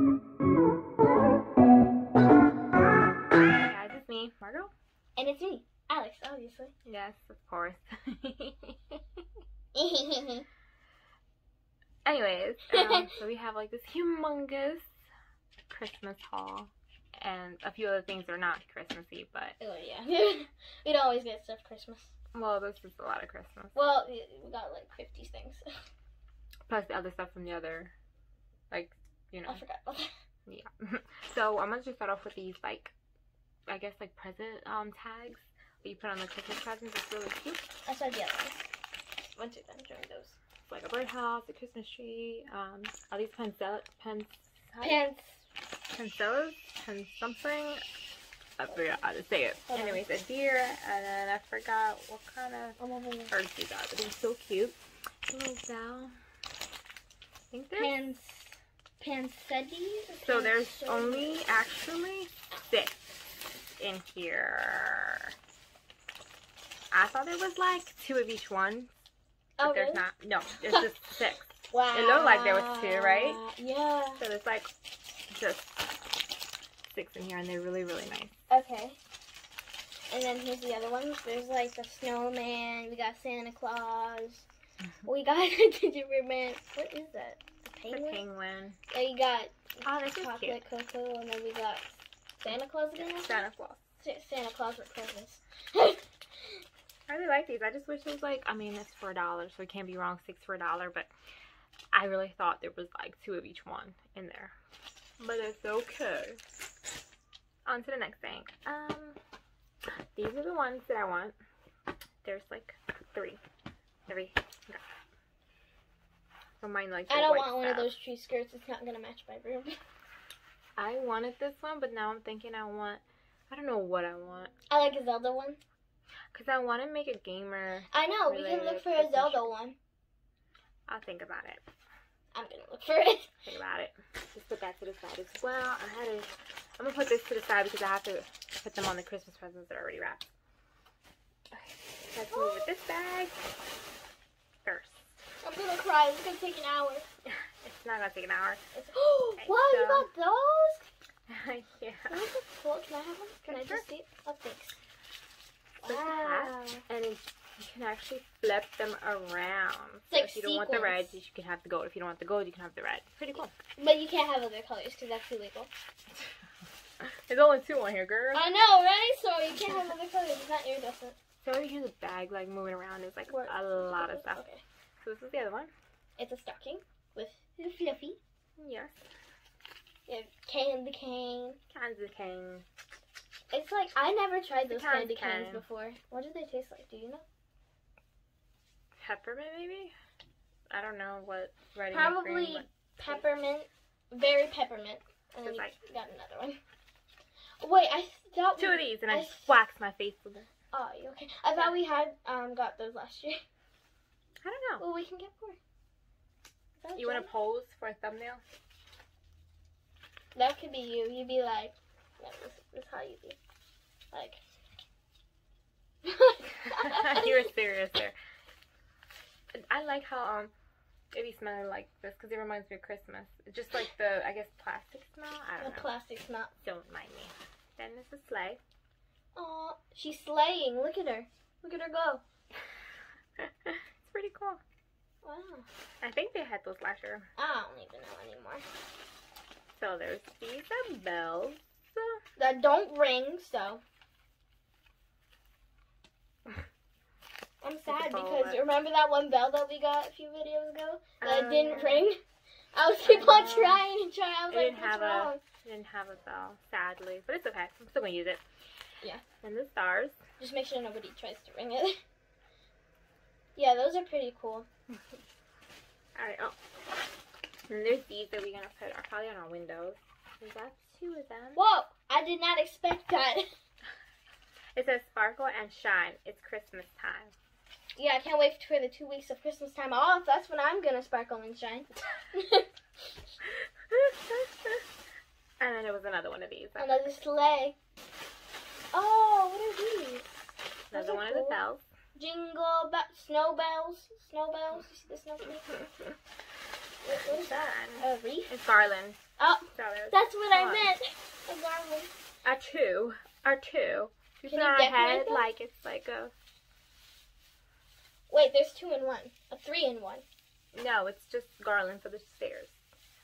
Guys, it's me, Margot. And it's me, Alex, obviously. Yes, of course. Anyways, um, so we have like this humongous Christmas haul and a few other things are not Christmassy, but oh yeah, we don't always get stuff Christmas. well, this is a lot of Christmas. Well, we we got like 50 things. Plus the other stuff from the other, like you know. I forgot about that. Yeah. so I'm gonna just start off with these like, I guess like present um tags that you put on the Christmas presents. It's really cute. I saw the other ones. Once you're done showing those. It's like a birdhouse, a Christmas tree. Um, are these pencil pens? Pants. Pencelas? Pen something? I forgot how to say it. Hold on. Anyways, a deer, and then I forgot what kind of Oh, birds these are, but they're so cute. A little bell. I think there's Pans. Panseti? So there's only actually six in here. I thought there was like two of each one, but Oh, there's really? not. No, there's just six. Wow. It looked like there was two, right? Yeah. So there's like just six in here, and they're really, really nice. Okay. And then here's the other ones. There's like the snowman. We got Santa Claus. Mm-hmm. We got a gingerbread man. What is that? The The penguin? penguin. You got Oh, this is cute. chocolate cocoa, and then we got Santa Claus again. Santa Claus. Santa Claus with presents. I really like these. I just wish it was like, I mean, it's for a dollar, so it can't be wrong, six for a dollar, but I really thought there was like two of each one in there. But it's okay. On to the next thing. Um, these are the ones that I want. There's like three. Three. Okay. Mine like I don't want one of those tree skirts. It's not gonna match my room. I wanted this one, but now I'm thinking I want, I don't know what I want. I like a Zelda one. Because I want to make a gamer. I know. We can look for a Zelda one. I'll think about it. I'm gonna look for it. think about it. Just put that to the side as well. I had to, I'm gonna put this to the side because I have to put them on the Christmas presents that are already wrapped. Okay, let's move with this bag first. I'm gonna cry. It's gonna take an hour. It's not gonna take an hour. It's, oh, Okay, wow, you so- got those? yeah. Are cool. Can I have one? Can I just see? Oh, thanks. Wow. And you can actually flip them around. It's like if you don't want the red, you can have the gold. If you don't want the gold, you can have the red. Pretty cool. But you can't have other colors because that's illegal. There's only two on here, girl. I know, right? So you can't have other colors. It's not iridescent. So here's the bag like moving around. There's like What? a lot of stuff. Okay. So this is the other one. It's a stocking with the fluffy. Yes. You have candy cane. Candy cane. It's like I never tried those Candy candy canes cane. before. What do they taste like? Do you know? peppermint maybe i don't know what ready Probably peppermint, very peppermint. And then like- got another one. Wait, I thought two we, of these and i, I- just waxed my face with it Oh, you okay? I thought we had um got those last year. i don't know Well, we can get more. You want to pose for a thumbnail That could be you. You'd be like, no, this, this is how you be. Like. you were serious there And i like how um it be smelling like this because it reminds me of christmas just like the i guess plastic smell i The don't know plastic's not. don't mind me then this is sleigh Aw, she's slaying. Look at her. Look at her go. pretty cool Wow. i think they had those last year I don't even know anymore. so there's these are bells That don't ring, so. I'm sad because remember that one bell that we got a few videos ago that Oh, didn't ring? I was keep on oh. trying and trying. I was It like, didn't have a- wrong? didn't have a bell, sadly, but it's okay. I'm still gonna use it. Yeah. And the stars. Just make sure nobody tries to ring it. yeah, those are pretty cool. Alright, oh. And there's these that we're gonna put are probably on our windows. Is that two of them? Whoa! I did not expect that. It says sparkle and shine. It's Christmas time. yeah, I can't wait for the two weeks of Christmas time off. That's when I'm gonna sparkle and shine. and then there was another one of these. Another sleigh. Oh, what are these? Another are one of the bells. Jingle bell, snow bells, snow bells. You see the snow bells? What, is that? A wreath? It's garland. Oh, So that's what I meant. A garland. a two. Our two. You Can you our head them? like it's like a Wait, there's two in one. A three in one. no, it's just garland for the stairs.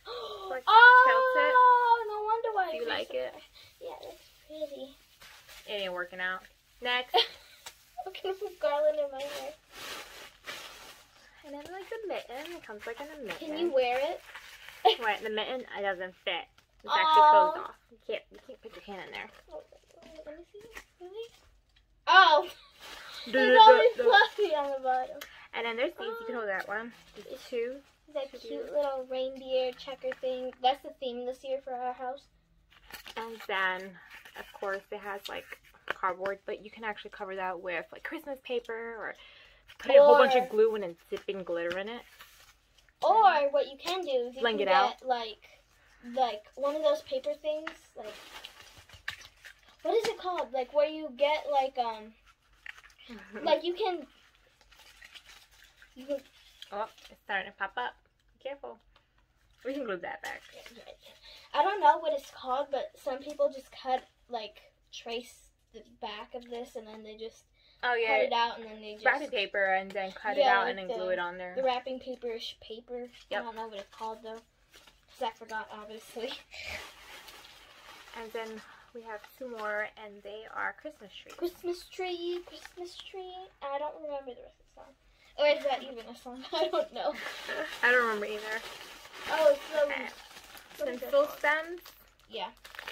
Like, oh, no wonder why. Do you like feels it? so Yeah, that's pretty. It ain't working out. Next. I'm gonna put garland in my hair. and then like the mitten. It comes like in a mitten. Can you wear it? Right, the mitten it doesn't fit. It's actually closed off. You can't you can't put your hand in there. Oh, Let me see. Really? Oh, Duh, oh. it's duh, fluffy on the bottom. And then there's these. You can hold that one. There's two. That cute little reindeer checker thing. That's the theme this year for our house. And then, of course, it has like cardboard, but you can actually cover that with like Christmas paper or put a whole bunch of glue in and dipping glitter in it. Or what you can do is you can it get out. like like one of those paper things, like what is it called? Like where you get like um like you can you can oh, it's starting to pop up. Be careful. We can glue that back. I don't know what it's called, but some people just cut like trace the back of this and then they just Oh cut it out and then they just wrapping paper and then cut it out like and then the- glue it on there. the wrapping paper is paper. Yep. I don't know what it's called though. Cause I forgot obviously. And then we have two more, and they are Christmas trees. Christmas tree, Christmas tree. I don't remember the rest of the song. Or is that even a song? I don't know. I don't remember either. Oh, it's the. What is it Stencil called? stems. Yeah.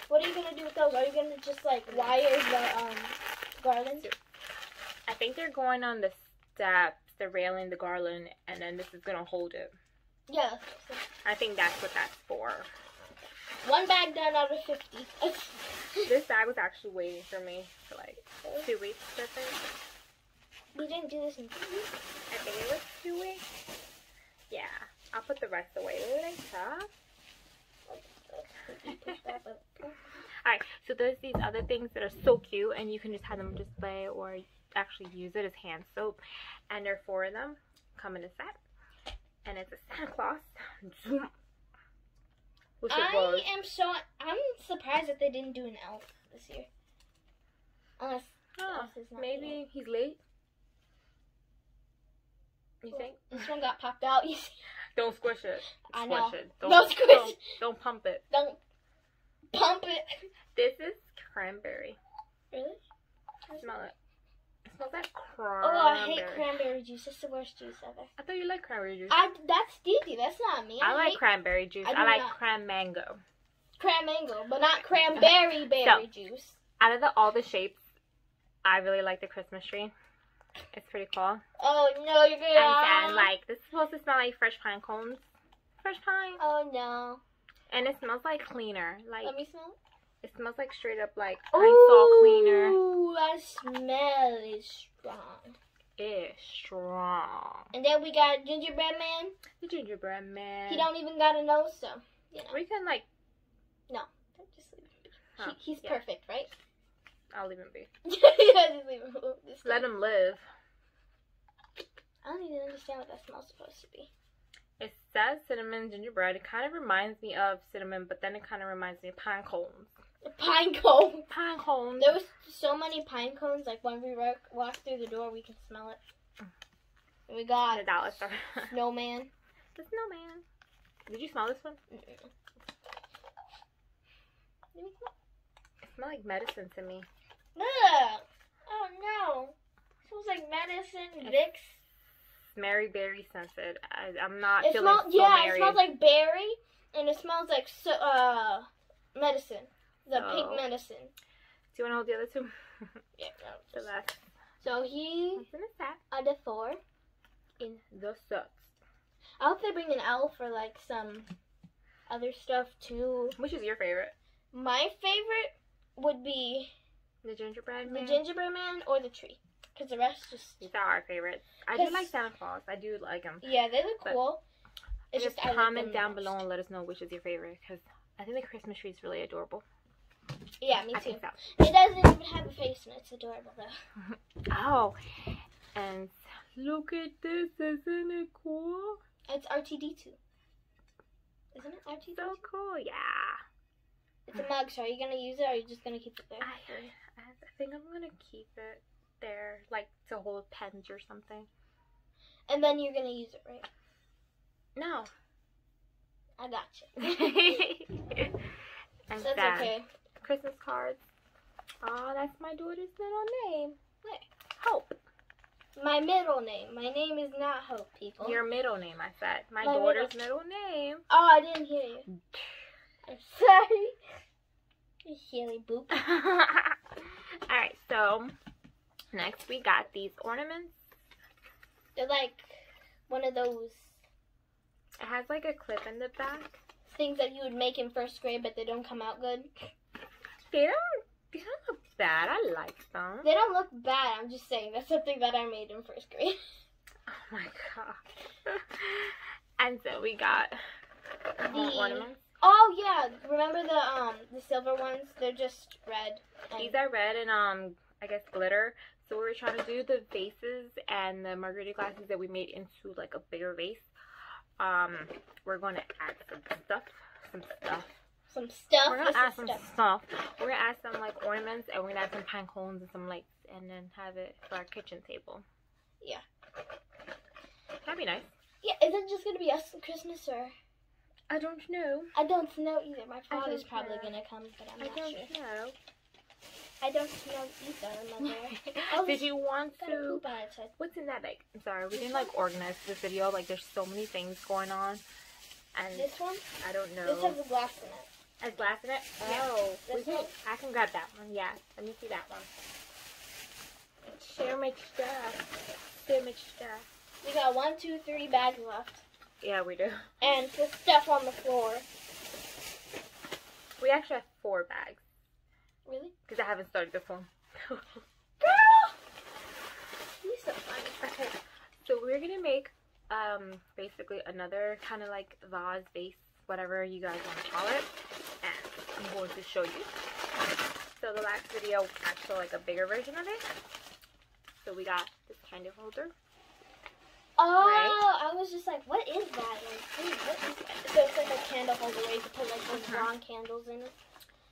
What are you gonna do with those? Are you gonna just like wire the um garland? I think they're going on the steps, the railing, the garland, and then this is gonna hold it. Yeah. I think that's what that's for. One bag done out of fifty. This bag was actually waiting for me for like two weeks, I think. we didn't do this in two weeks. I think it was two weeks. Yeah, I'll put the rest away later. Alright, so there's these other things that are so cute, and you can just have them display or actually use it as hand soap. And there are four of them, come in a set. And it's a Santa Claus. Zoom. Which it I am so. I'm surprised that they didn't do an elf this year. Unless Huh, elf is not maybe he's late. You Well, think? This one got popped out. Don't squish it. I Squish know. it. Don't, Don't squish don't, it. don't pump it. Don't pump it. This is cranberry. Really? Smell it. It smells like cranberry. Oh, I hate cranberry juice. It's the worst juice ever. I thought you like cranberry juice. I that's Didi. That's not me. I, I like cranberry juice. I I, like not. cran mango. cran mango, but not cranberry berry juice. Out of the, all the shapes, I really like the Christmas tree. It's pretty cool. Oh no, you're gonna. And then, like, this is supposed to smell like fresh pine cones. Fresh pine. Oh no. And it smells like cleaner. Like, Let me smell. it smells like straight up like pine saw cleaner. Ooh, that smell is strong. It's strong. And then we got gingerbread man. The gingerbread man. He don't even got a nose, so you know. We can, like, No, Just leave. Huh, He, he's yeah. perfect, right? I'll leave him be. yeah, just leave him. Just Let him live. I don't even understand what that smell's supposed to be. It says cinnamon gingerbread. It kind of reminds me of cinnamon, but then it kind of reminds me of pine cones. Pine cone. Pine cones. There was so many pine cones. Like when we walk, through the door, we can smell it. And we got a dollar store. snowman. the snowman. Did you smell this one? Mm-mm. It smells like medicine to me. Ugh. Oh no. smells like medicine, Vicks. Mary berry scented. I, I'm not It feeling smells so yeah, Mary. it smells like berry, and it smells like so, uh medicine. The pink medicine. Do you want to hold the other two? Yeah. the No. last. So he What's in the set? are the four. In the set. I hope they bring an elf for like some other stuff too. Which is your favorite? My favorite would be The gingerbread man? the gingerbread man or the tree, because the rest just These are our favorites. I do like Santa Claus. I do like him. yeah, they look cool. It's Just just comment down below and let us know which is your favorite because I think the Christmas tree is really adorable. Yeah, me I too. so. It doesn't even have a face, and it's adorable though. Oh, and look at this, isn't it cool? It's RTD2. Isn't it R2D2? So cool, yeah. It's a mug, so are you gonna use it or are you just gonna keep it there? I think I'm gonna keep it there, like to hold pens or something. And then you're gonna use it, right? No. I got you. and That's then okay. Christmas cards. Oh, that's my daughter's middle name. Where? Hope. My middle name. My name is not Hope, people. Your middle name, I said. My, My daughter's middle name. Oh, I didn't hear you. I'm sorry. You silly boop. Alright, so next we got these ornaments. They're like one of those It has like a clip in the back. things that you would make in first grade, but they don't come out good. They don't, they don't look bad. I like them. They don't look bad. I'm just saying that's something that I made in first grade. Oh my god. and so we got The- ornaments. Oh yeah, remember the um the silver ones? They're just red. and- These are red and um I guess glitter. So we were trying to do the vases and the margarita glasses that we made into like a bigger vase. Um, we're going to add some stuff, some stuff. some stuff. We're gonna add some stuff. stuff. We're gonna add some like ornaments and we're gonna add some pine cones and some lights and then have it for our kitchen table. Yeah. That'd be nice. Yeah, is it just gonna be us for Christmas or? I don't know. I don't know either. My I father's probably know. gonna come, but I'm I not don't know. I don't know either, mother. Oh, Did you want to? poop on its head. What's in that bag? I'm sorry, we didn't like organize this video. Like, there's so many things going on, and This one? I don't know. This has a glass in it. Has glass in it? Yeah. Oh, we This can, one? I can grab that one. Yeah, let me see that one. Share my stuff. Share my stuff. We got one, two, three bags left, Yeah, we do. and the stuff on the floor. We actually have four bags Really? because I haven't started this one. Girl! You're so funny. okay, so we're gonna make um basically another kind of like vase, vase, whatever you guys want to call it, and I'm going to show you. So the last video actually like a bigger version of it. So we got this candle holder. Oh, Right? I was just like, what is that? Like, what is that? So it's like a candle holder where you can put like those Uh-huh. long candles in it,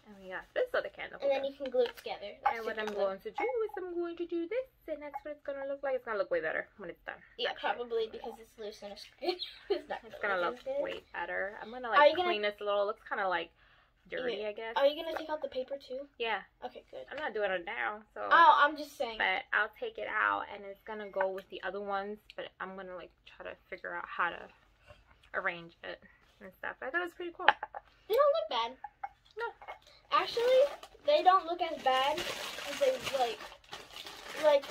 And we got this other candle and then you can glue it together. That's And what I'm glue. going to do is I'm going to do this, and that's what it's gonna look like. It's gonna look way better when it's done. Yeah, probably because it's loose and it's, it's not It's gonna look way better. I'm gonna like you gonna- clean this a little. It looks kind of like dirty, I guess. Are you gonna take out the paper too? Yeah, Okay, good. I'm not doing it now, so. Oh, I'm just saying. But I'll take it out, and it's gonna go with the other ones. But I'm gonna like try to figure out how to arrange it and stuff. I thought it was pretty cool. They don't look bad. No. Actually, they don't look as bad as they like. Like,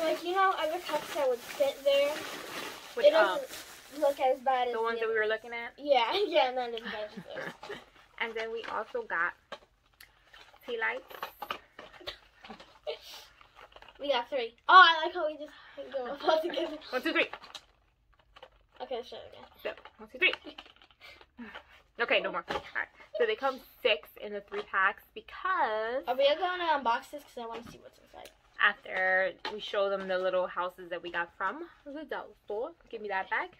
like you know, other cups that would fit there. It uh, doesn't look as bad as the ones that we were looking at. Yeah, yeah, none as bad as those. and then we also got tea lights. We got three. Oh, I like how we just go all together. One, two, three. Okay, let's try it again. So, one, two, three. Okay, no more. Alright. So they come six in the three packs because Are we going to unbox this? Because I want to see what's inside. after we show them the little houses that we got from the dollar store. Give me that bag.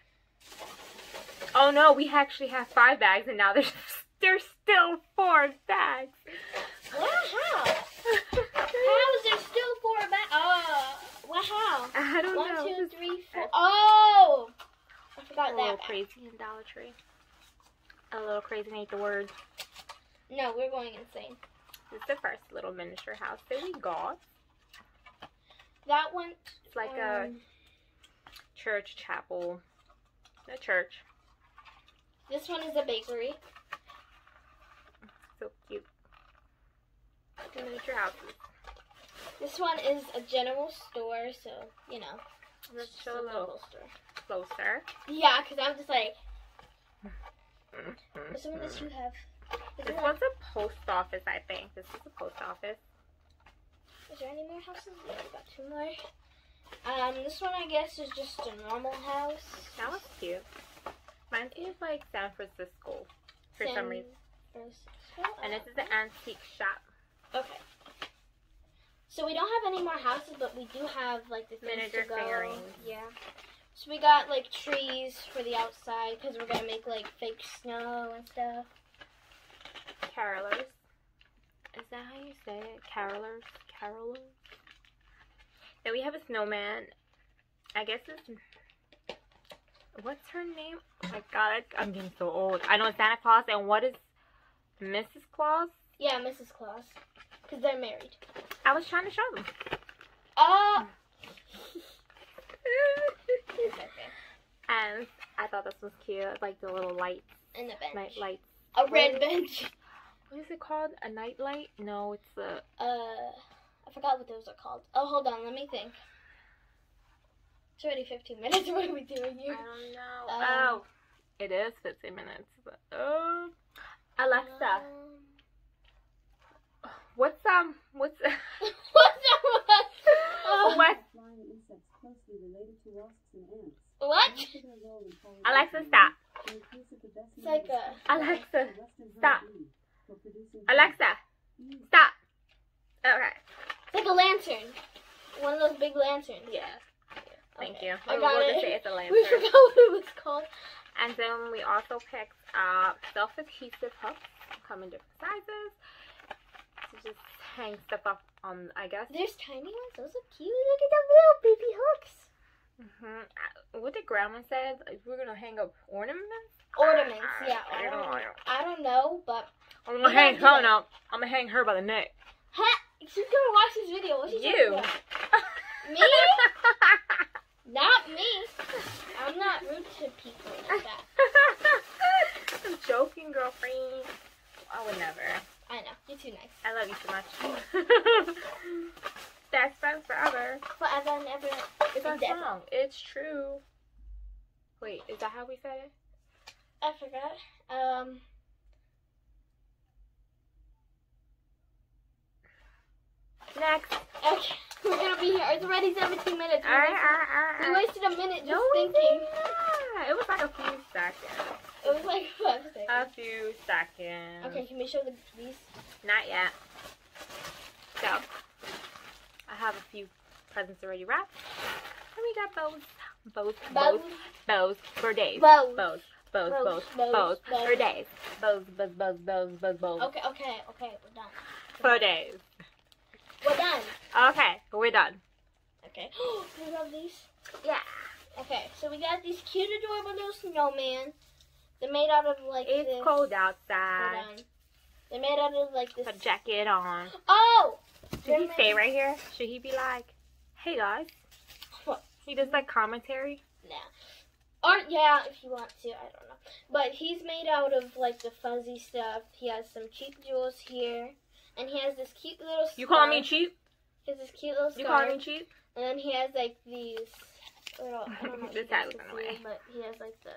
Oh no, we actually have five bags and now there's there's still four bags. What? How? Is there still four bags? Oh, what? How? I don't One, know. two, This- three, four. Oh! I forgot a little that. bag. crazy in Dollar Tree. A little crazy ain't the word. No, we're going insane. This is the first little miniature house that we got. That one. It's like a um, church chapel. A church. This one is a bakery. So cute. The miniature houses. This one is a general store, so you know. Let's show a little store. closer. Yeah, because I'm just like, which one does you have? Is, This one's a post office, I think. This is a post office. is there any more houses? Yeah, we got two more. Um, this one I guess is just a normal house. That was cute. Mine is like San Francisco for some reason. Francisco? And this is an antique shop. Okay. So we don't have any more houses, but we do have like the things Miniature to go. figurines. Yeah. So we got like trees for the outside because we're gonna make like fake snow and stuff. Carolers. Is that how you say it? Carolers? Carolers? Then we have a snowman. I guess it's. What's her name? Oh my god, I'm getting so old. I know Santa Claus, and what is Mrs. Claus? Yeah, Mrs. Claus, because they're married. I was trying to show them. Oh. It's okay. and I thought this was cute, like the little lights, And the bench. night lights. A red bench. What is it called? A night light? No, it's the. Uh, forgot what those are called. Oh, hold on, let me think. It's already 15 minutes. What are we doing here? I here? don't know. Um, oh, it is 15 minutes. But, oh, Alexa, Um, what's um, what's What's that? Oh, what? flying insects closely related to wasps and ants. What? After their role in pollination, Alexa, stop. the increase of the best It's like known a- species Alexa, of the western stop. honeybee for producing Alexa, stop. Okay. Like a lantern. One of those big lanterns. Yeah. Thank Okay. you. I We'll- got we'll it. just say it's a lantern. We forgot what it was called. And then we also picked uh, self-adhesive hooks. Come in different sizes. To just hang stuff up on, I guess. There's tiny ones. Those are cute. Look at the little baby hooks. hmm What did Grandma said? Like, we're gonna hang up ornaments. Ornaments. Yeah. I don't know. I don't know, but I'm gonna hang her it. I'm gonna hang her by the neck. She's gonna watch this video. What's she You. Me? Not me. I'm not rude to people like that. I'm joking, girlfriend. I would never. I know. You're too nice. I love you so much. Best friends forever. Forever and ever. It's our song. It's true. Wait, is that how we said it? I forgot. Um. Next. Okay. We're gonna be here. It's already 17 minutes. We, Alright, wasted, alright, we wasted a minute just No, thinking. didn't. It was like a few seconds. It was like five seconds. A few seconds. Okay, can we show the these? Not yet. So, I have a few presents already wrapped. And we got bows. Bows. Bows. Bows. For days. Bows. Bows. Bows. Bows, Bows. bows, Bows. bows. For days. Bows. Bows. Bows. Bows. Bows. Bows. Okay, okay, okay. We're done. For days. We're done. Okay, we're done. Okay. I love these. Yeah. Okay, so we got these cute, adorable little snowman. They're made out of like It's this. cold Hold outside. on. They're made out of like this. Put a jacket on. Oh! Should he stay right here? Should he be like, hey guys? What? He does like commentary. Nah. Or yeah, if you want to, I don't know. But he's made out of like the fuzzy stuff. He has some cheap jewels here, and he has this cute little. You call me cheap? He has this cute little You call me cheap? and then he has like these little. I don't know This guy's can going see away. but he has like the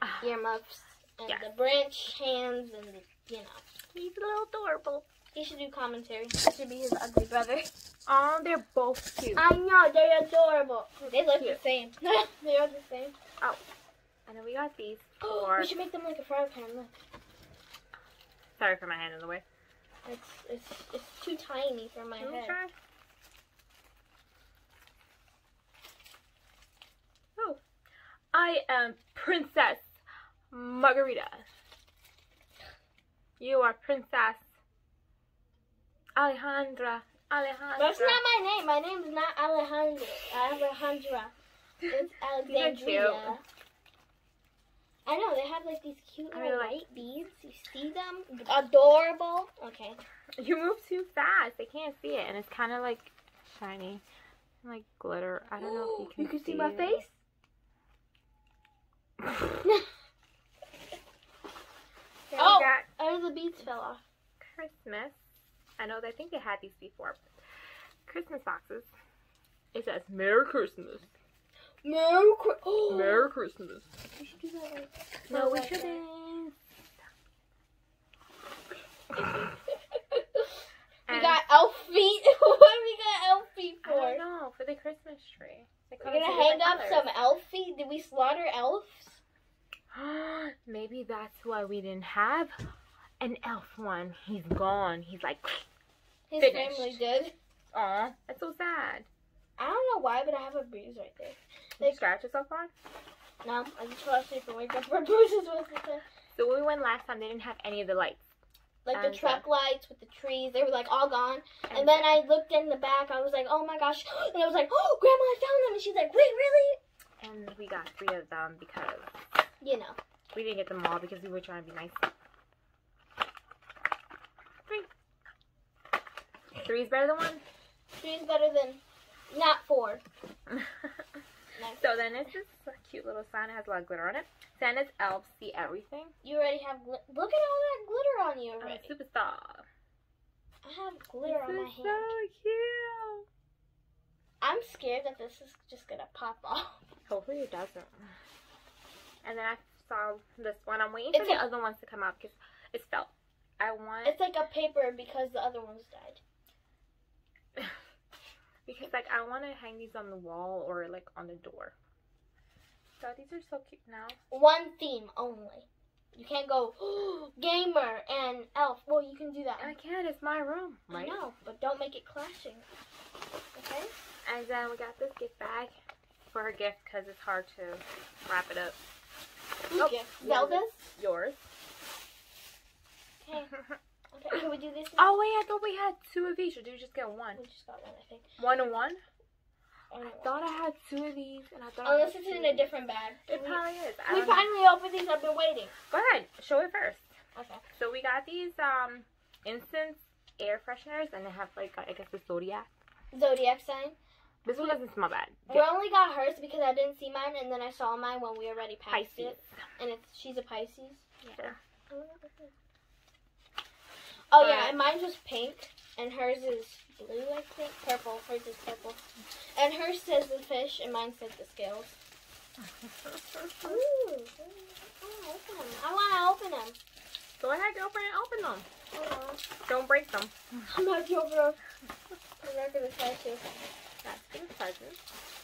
Ah, earmuffs and Yes. the branch hands and the, you know. He's a little adorable. He should do commentary. That should be his ugly brother. Oh, they're both cute. I know they're adorable. They look Cute. the same. they are the same. Oh. And then we got these for. we should make them like a fry pan. Look, Sorry for my hand in the way. It's it's it's too tiny for my Let head. Oh, I am Princess Margarita. You are Princess Alejandra. Alejandra. That's not my name. My name is not Alejandra. Alejandra. It's Alexandria. I know they have like these cute I little white beads. You see them? Adorable. Okay. You move too fast. They can't see it, and it's kind of like shiny, and like glitter. I don't know if you can. You can see my it. face. Oh. Oh, the beads fell off. Christmas. I know. I think they had these before. Christmas boxes. It says Merry Christmas. Merry Christmas. Oh, Merry Christmas. We should do that. Like, No, we like shouldn't. we got elf feet. what do we got elf feet for? I for? don't know for the Christmas tree. They We're gonna hang up colors. some elf feet. Did we slaughter elves? Maybe that's why we didn't have an elf one. He's gone. He's like, His Finished. family did. aw, that's so sad. I don't know why, but I have a bruise right there. You Like- scratch yourself on? No, I just fell asleep and wake up for bruises the. So when we went last time, they didn't have any of the lights. Like And, the uh, truck lights with the trees, they were like all gone. And then I looked in the back, I was like, oh my gosh. And I was like, oh, Grandma, I found them. And she's like, wait, really? and we got three of them because You know. we didn't get them all because we were trying to be nice. Three. Three's better than one. Three's better than not four. So then it's this cute little sign. It has a lot of glitter on it. Santa's elves see everything. You already have, look at all that glitter on you I'm a already. superstar. I have glitter on my This is hand. so cute. I'm scared that this is just gonna pop off. Hopefully it doesn't. And then I saw this one. I'm waiting It's for the other ones to come out because it's felt. I want It's like a paper because the other ones died. Because like I want to hang these on the wall or like on the door. So these are so cute now. One theme only. You can't go gamer and elf. Well, you can do that. I can. It's my room, I right? know, but don't make it clashing. Okay. And then we got this gift bag for her gift because it's hard to wrap it up. Who's Oh, gift? Zelda's. Yours. Okay. Okay. Can we do this? oh wait, I thought we had two of each. Or did we just get one? We just got one, I think. One and one. I I thought I had two of these, and I thought. I Unless had it's in a different bag. It we, probably is. I we don't know. finally opened these. I've been waiting. Go ahead, show it first. Okay. So we got these um incense air fresheners, and they have like I guess the zodiac. Zodiac sign. This one doesn't smell bad. We only got hers because I didn't see mine, and then I saw mine when we already passed Pisces. it. And it's she's a Pisces. Yeah. Oh But- yeah, and mine was pink, and hers is blue, I think. Purple. Hers is purple. And hers says the fish, and mine says the scales. Ooh. I want to open them. Go ahead, girlfriend, open them. On. Don't break them. I'm not going to open them. I'm not to try to. That's being pleasant.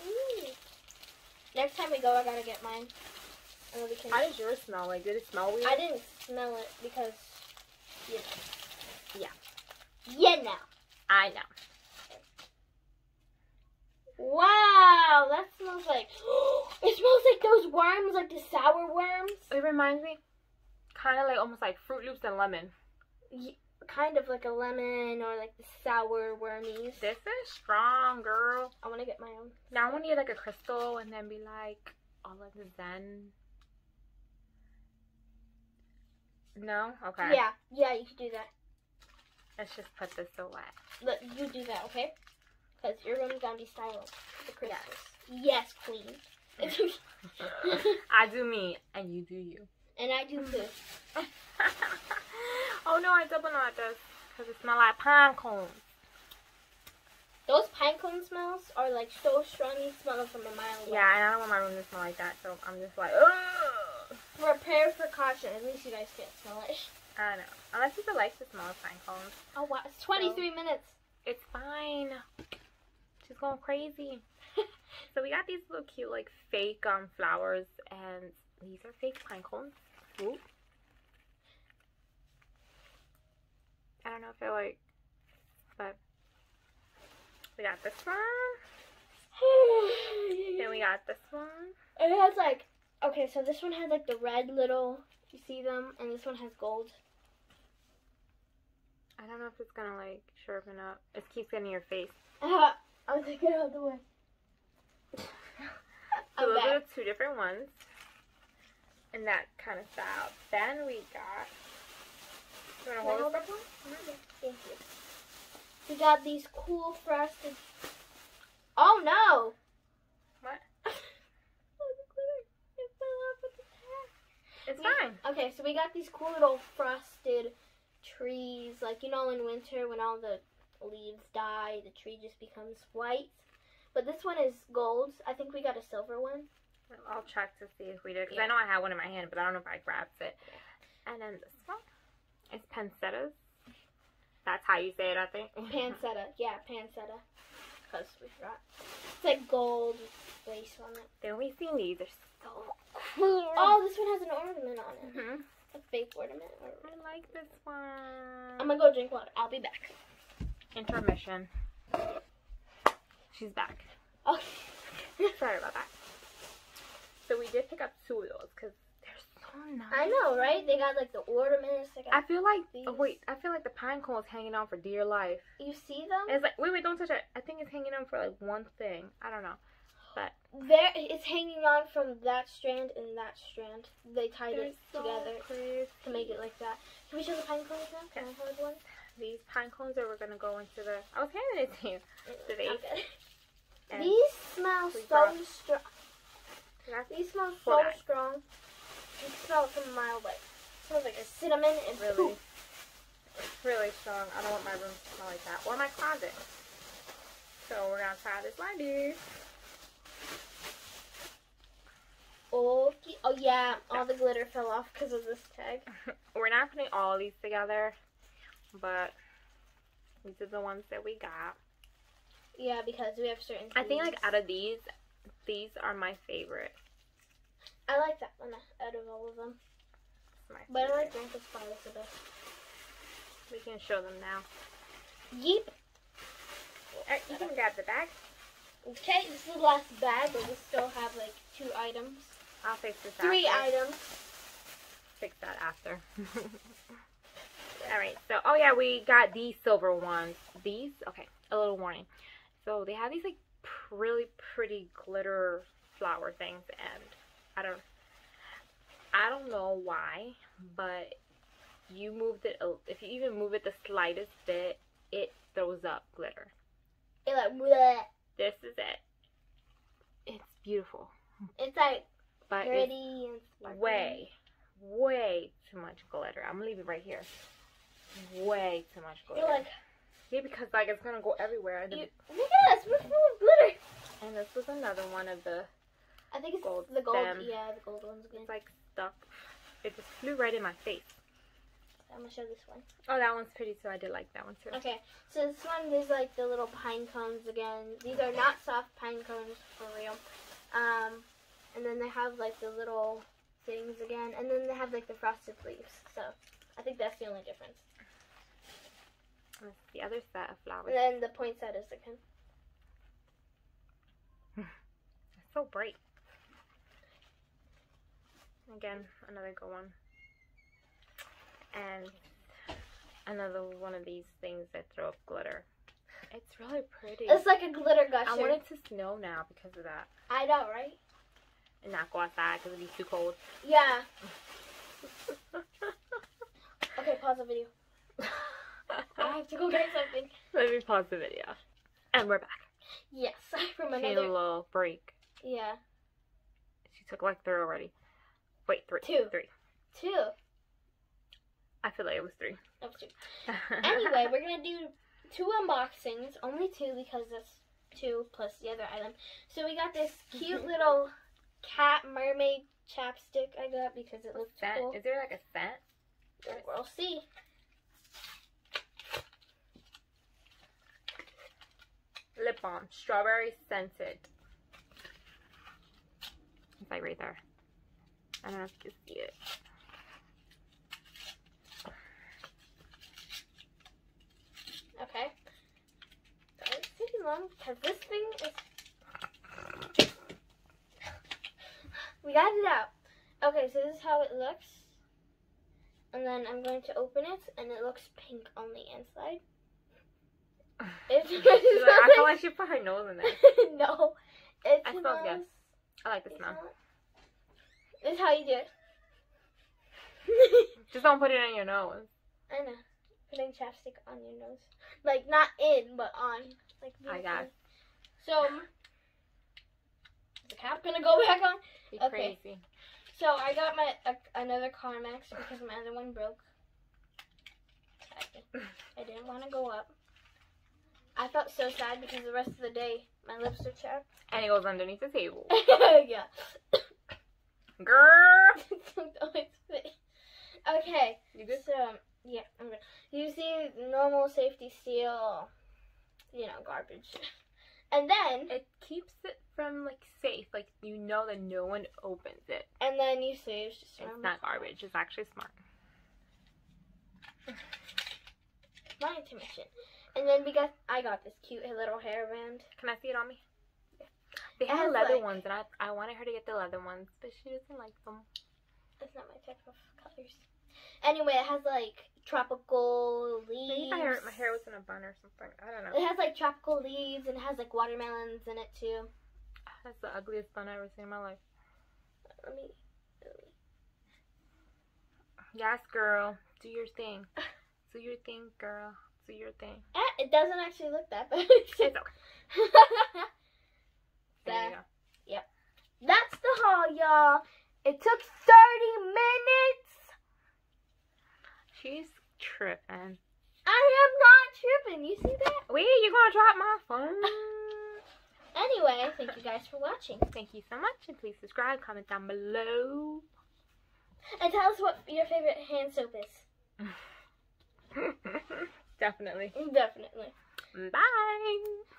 Ooh. Next time we go, I gotta get mine. And then we can. How does yours smell? Like, did it smell weird? I didn't smell it because, you know. Yeah. Yeah, now. I know. Wow, that smells like. it smells like those worms, like the sour worms. It reminds me, kind of like almost like Froot Loops and lemon. Y- kind of like a lemon or like the sour wormies. This is strong, girl. I want to get my own. Now I want to get like a crystal and then be like all of the zen. No? Okay. Yeah, yeah, you could do that. Let's just put this away. Let you do that, okay? Because your room's gonna be silent. The crystals. Yes, queen. I do me and you do you. and I do too. oh no, I double knot this because it smells like pine cones. Those pine cone smells are like so strong you smell them from a mile away. Yeah, and I don't want my room to smell like that, so I'm just like, ugh. Prepare for caution. At least you guys can't smell it. I know. Unless people like the smell of pine cones. Oh wow, it's 23 minutes. It's fine. She's going crazy. so we got these little cute like fake um flowers and these are fake pine cones. Ooh. I don't know if I like but we got this one. Then we got this one. And It has like okay, so this one had like the red little. You see them, and this one has gold. I don't know if it's gonna like sharpen up. It keeps getting your face. Uh, I was like, get out of the way. So those back. are two different ones. In that kind of style. Then we got you wanna hold hold that one? Thank you. We got these cool frosted. Oh no! What? Oh, the glitter. It fell off with the tag. It's We- fine. Okay, so we got these cool little frosted trees. Like, you know, in winter when all the leaves die, the tree just becomes white. But this one is gold. I think we got a silver one. I'll check to see if we did because Yeah. I know I had one in my hand, but I don't know if I grabbed it. And then this one is Pensettas. That's how you say it, I think. Pancetta. Yeah, pancetta. Because we forgot. It's like gold with lace on it. Then we seen these. They're so cool. Oh, this one has an ornament on it. hmm A fake ornament. I like this one. I'm gonna go drink water. I'll be back. Intermission. She's back. Oh, Sorry about that. So we did pick up two of those because so nice. I know, right? They got like the ornaments. They got, I feel like These. oh wait, I feel like the pine cone is hanging on for dear life. you see them? It's like wait wait don't touch it. I think it's hanging on for like one thing. I don't know. But there, it's hanging on from that strand and that strand. They tied They're it so together pretty. to make it like that. Can we show the pine cones now? Can I hold one? These pine cones are we're gonna go into the. I was handing it to you. Mm, the vase. These smell so strong. These smell so strong. You can smell it from a mile away. It smells like a cinnamon and really, poop. really strong. I don't want my room to smell like that or my closet. So we're gonna try this lady. Okay. Oh yeah, all the glitter fell off because of this tag. We're not putting all these together, but these are the ones that we got. Yeah, because we have certain. I think like out of these, these are my favorite. I like that one out of all of them, My but I like Grandpa's Spiders the best. We can show them now. Yeep. Alright, you can grab the bag. Okay, this is the last bag, but we still have like two items. I'll fix this Three after. items. Fix that after. Alright, so oh yeah, we got these silver ones. These, okay, a little warning. So they have these like really pretty glitter flower things, and I don't, I don't know why, but you moved it. If you even move it the slightest bit, it throws up glitter. It like bleh. This is it. It's beautiful, It's like but pretty and sparkly. way, way too much glitter. I'm gonna leave it right here. Way too much glitter. You're like, yeah, because like it's gonna go everywhere. You, look at us, we're full of glitter. and this was another one of the I think it's Gold the gold. stem. Yeah, the gold ones again. it's like stuck. It just flew right in my face. I'm gonna show this one. Oh, that one's pretty too. I did like that one too. Okay, so this one is like the little pine cones again. These are not soft pine cones for real. Um, and then they have like the little things again, and then they have like the frosted leaves. So I think that's the only difference. The other set of flowers. And then the poinsettias again. It's so bright. Again, another good one. And another one of these things that throw up glitter. It's really pretty. It's like a glitter gusher. I want it to snow now because of that. I know, right? And not go outside because it'd be too cold. Yeah. Okay, pause the video. I have to go get something. Let me pause the video. And we're back. Yes, from She need a another. little break. Yeah, She took like three already. Wait, three. Two. Three. two. I feel like it was three. That was two. Anyway, we're gonna do two unboxings. Only two because that's two plus the other item. So we got this cute little cat mermaid chapstick I got because it looks scent. cool. Is there like a scent? We'll see. Lip balm. Strawberry scented. It's like right there. I don't know if you can see it. Okay. So It's taking long because this thing is. We got it out. Okay, so this is how it looks. And then I'm going to open it, and it looks pink on the inside. It like, I feel like she put her nose in there. no. It I smell smells. good. I like the smell. Is how you do it. Just don't put it in your nose. I know. Putting chapstick on your nose. Like, not in, but on. Like I got. So, is the cap gonna go back on? Be Okay. crazy. So, I got my uh, another Carmex because my other one broke. I, I didn't want to go up. I felt so sad because the rest of the day my lips were chapped. And it goes underneath the table. yeah. Girl! okay. You good? So, yeah, I'm good. You see normal safety seal, you know, garbage. And then, It keeps it from like safe. Like you know that no one opens it. and then you see it's just It's not garbage. It's actually smart. My intermission. And then we got, I got this cute little hairband. Can I see it on me? They had leather like- ones, and I I wanted her to get the leather ones, but she doesn't like them. That's not my type of colors. Anyway, it has like tropical Maybe leaves. my hair, my hair was in a bun or something. I don't know. It has like tropical leaves and it has like watermelons in it too. That's the ugliest bun I've ever seen in my life. Let me. Yes, girl. Do your thing. Do your thing, girl. Do your thing. Eh, it doesn't actually look that bad. It's okay. There you go. That's the haul, y'all. It took 30 minutes. She's tripping. I am not tripping. You see that? Wait, you're gonna drop my phone. Anyway, thank you guys for watching. Thank you so much, and please subscribe, comment down below. And tell us what your favorite hand soap is. Definitely. Definitely. Bye.